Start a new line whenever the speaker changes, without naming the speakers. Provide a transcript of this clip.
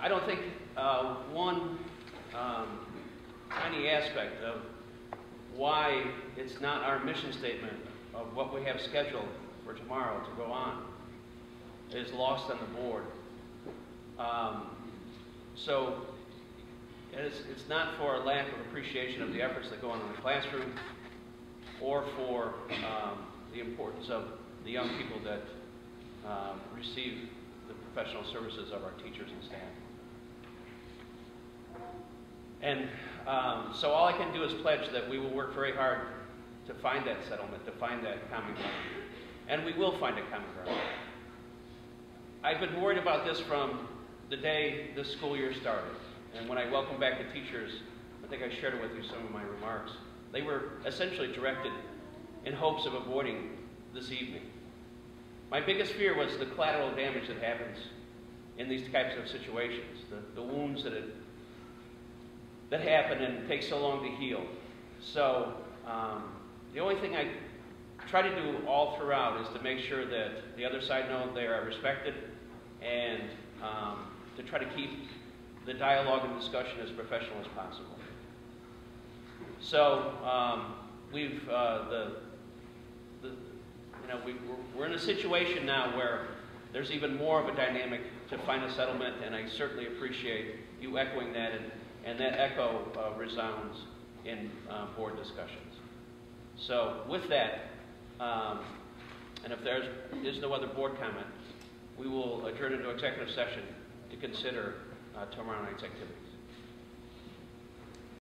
I don't think uh, one um, tiny aspect of why it's not our mission statement of what we have scheduled for tomorrow to go on is lost on the board. Um, So it's, it's not for a lack of appreciation of the efforts that go on in the classroom or for um, the importance of the young people that um, receive the professional services of our teachers and staff. And um, so all I can do is pledge that we will work very hard to find that settlement, to find that common ground. And we will find a common ground. I've been worried about this from the day the school year started. And when I welcomed back the teachers, I think I shared with you some of my remarks. They were essentially directed in hopes of avoiding this evening. My biggest fear was the collateral damage that happens in these types of situations, the, the wounds that, it, that happen and take so long to heal. So um, the only thing I try to do all throughout is to make sure that the other side know they are respected and um, to try to keep the dialogue and discussion as professional as possible. So um, we've uh, the the know we, we're, we're in a situation now where there's even more of a dynamic to find a settlement, and I certainly appreciate you echoing that, and, and that echo uh, resounds in uh, board discussions. So with that, um, and if there is is no other board comment, we will adjourn into executive session to consider uh, tomorrow night's activities.